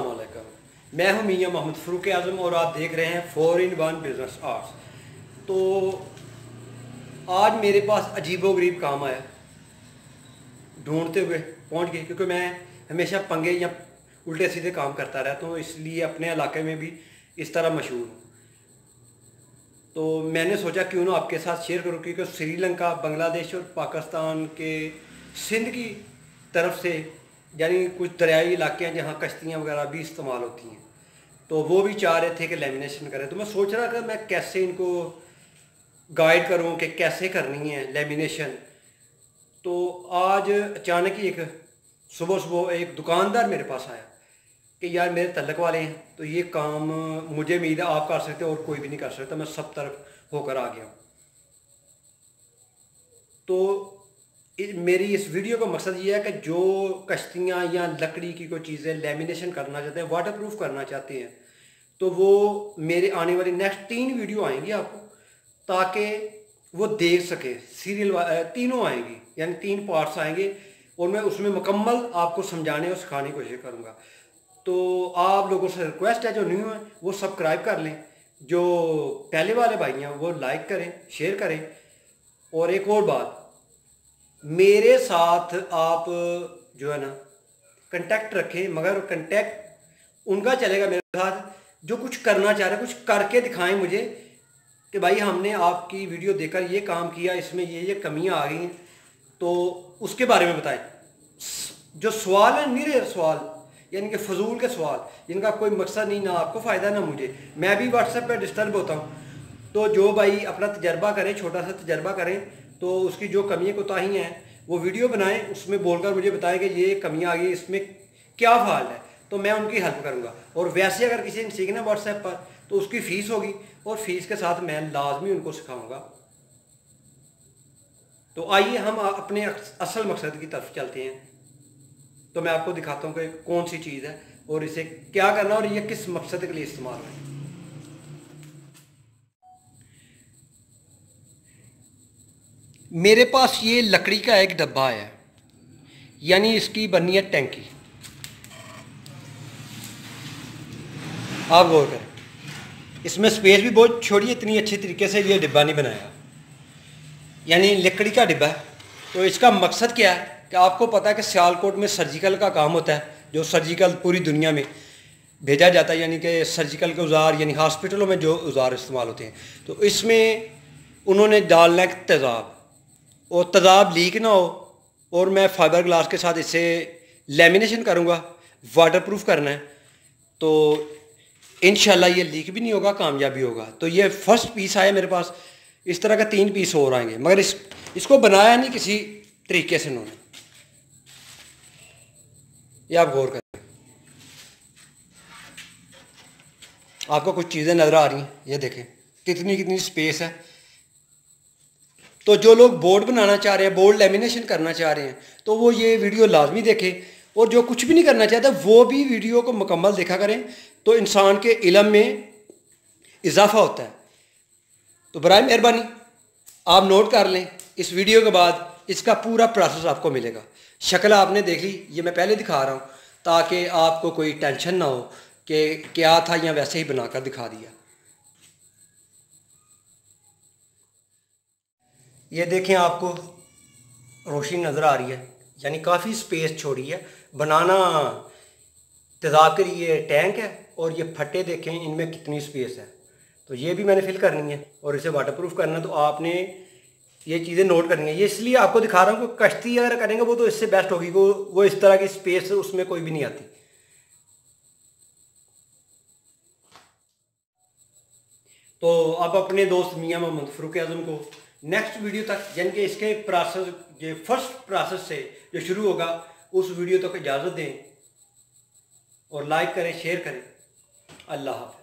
वालेकुम। मैं हूँ मियाँ मोहम्मद फ़रूक आज़म और आप देख रहे हैं four in one business arts. तो आज मेरे पास अजीबो गरीब काम आया। ढूंढते हुए पहुँच गए, क्योंकि मैं हमेशा पंगे या उल्टे सीधे काम करता रहता हूँ, इसलिए अपने इलाके में भी इस तरह मशहूर हूँ। तो मैंने सोचा क्यों ना आपके साथ शेयर करूँ, क्योंकि श्रीलंका, बांग्लादेश और पाकिस्तान के सिंध की तरफ़ से, यानी कुछ दरियाई इलाके हैं जहाँ कश्तियाँ वगैरह भी इस्तेमाल होती हैं। तो वो भी चाह रहे थे कि लेमिनेशन करें। तो मैं सोच रहा था मैं कैसे इनको गाइड करूँ कि कैसे करनी है लेमिनेशन तो आज अचानक ही एक सुबह सुबह एक दुकानदार मेरे पास आया। कि यार मेरे तलक वाले हैं तो ये काम मुझे उम्मीद है आप कर सकते हो और कोई भी नहीं कर सकता, मैं सब तरफ़ होकर आ गया हूँ। तो मेरी इस वीडियो का मकसद ये है कि जो कश्तियाँ या लकड़ी की कोई चीज़ें लेमिनेशन करना चाहते हैं वाटर प्रूफ करना चाहते हैं तो वो मेरे आने वाली नेक्स्ट तीन वीडियो आएँगी आपको, ताकि वो देख सके सीरियल तीनों आएँगी, यानी तीन पार्ट्स आएँगे, और मैं उसमें मुकम्मल आपको समझाने और सिखाने की कोशिश करूँगा। तो आप लोगों से रिक्वेस्ट है, जो न्यू है, वो सब्सक्राइब कर लें। जो पहले वाले भाई हैं वो लाइक करें शेयर करें। और एक और बात, मेरे साथ आप जो है ना कंटेक्ट रखें, मगर कंटेक्ट उनका चलेगा मेरे साथ, जो कुछ करना चाह रहे, कुछ करके दिखाएँ मुझे कि भाई हमने आपकी वीडियो देखकर ये काम किया, इसमें ये ये कमियाँ आ गई तो उसके बारे में बताएँ। जो सवाल है निरे सवाल यानी कि फजूल के सवाल, इनका कोई मकसद नहीं, ना आपको फ़ायदा, ना मुझे। मैं भी व्हाट्सएप पर डिस्टर्ब होता हूँ। तो जो भाई अपना तजर्बा करें छोटा सा तजर्बा करें तो उसकी जो कमियाँ कोताही हैं वो वीडियो बनाएँ, उसमें बोलकर मुझे बताएँ कि ये कमियाँ आ गई, इसमें क्या फाल है। तो मैं उनकी हेल्प करूँगा। और वैसे अगर किसी ने सीखना व्हाट्सएप पर तो उसकी फ़ीस होगी, और फ़ीस के साथ मैं लाजमी उनको सिखाऊँगा। तो आइए हम अपने असल मकसद की तरफ़ चलते हैं। तो मैं आपको दिखाता हूँ कि कौन सी चीज़ है और इसे क्या करना और ये किस मकसद के लिए इस्तेमाल है। मेरे पास ये लकड़ी का एक डब्बा है, यानी इसकी बनी है टैंकी। आप गौर करें, इसमें स्पेस भी बहुत छोड़ी है, इतनी अच्छी तरीके से ये डिब्बा नहीं बनाया। यानी लकड़ी का डिब्बा है तो इसका मकसद क्या है? कि आपको पता है कि सियालकोट में सर्जिकल का काम होता है, जो सर्जिकल पूरी दुनिया में भेजा जाता है, यानी कि सर्जिकल के औज़ार यानी हॉस्पिटलों में जो औज़ार इस्तेमाल होते हैं। तो इसमें उन्होंने डालना है तेज़ाब। और तेज़ाब लीक ना हो, और मैं फाइबर ग्लास के साथ इसे लेमिनेशन करूँगा वाटर प्रूफ करना है तो इन ये लीक भी नहीं होगा, कामयाबी होगा। तो ये फ़र्स्ट पीस आया मेरे पास, इस तरह का तीन पीस और आएँगे। मगर इस, इसको बनाया नहीं किसी तरीके से उन्होंने ये आप गौर करें। आपको कुछ चीज़ें नज़र आ रही हैं, ये देखें। कितनी कितनी स्पेस है। तो जो लोग बोर्ड बनाना चाह रहे हैं बोर्ड लेमिनेशन करना चाह रहे हैं तो वो ये वीडियो लाजमी देखें। और जो कुछ भी नहीं करना चाहता, वो भी वीडियो को मुकम्मल देखा करें तो इंसान के इलम में इजाफा होता है। तो बर मेहरबानी, आप नोट कर लें, इस वीडियो के बाद इसका पूरा प्रोसेस आपको मिलेगा। शक्ल आपने देख ली, ये मैं पहले दिखा रहा हूँ, ताकि आपको कोई टेंशन ना हो कि क्या था या वैसे ही बनाकर दिखा दिया। ये देखें आपको, रोशनी नज़र आ रही है, यानी काफ़ी स्पेस छोड़ी है। बनाना तेज़ाब के लिए टैंक है, और ये फटे देखें, इनमें कितनी स्पेस है। तो ये भी मैंने फिल करनी है, और इसे वाटर प्रूफ करना तो आपने ये चीज़ें नोट करनी है। ये इसलिए आपको दिखा रहा हूँ कि कश्ती अगर करेंगे, वो तो इससे बेस्ट होगी वो वो इस तरह की स्पेस उसमें कोई भी नहीं आती। तो अब अपने दोस्त मियाँ मोहम्मद फ़रूक आज़म को नेक्स्ट वीडियो तक, यानी कि इसके प्रोसेस जो फ़र्स्ट प्रोसेस से जो शुरू होगा, उस वीडियो तक इजाज़त दें और लाइक करें शेयर करें। अल्लाह हाफ़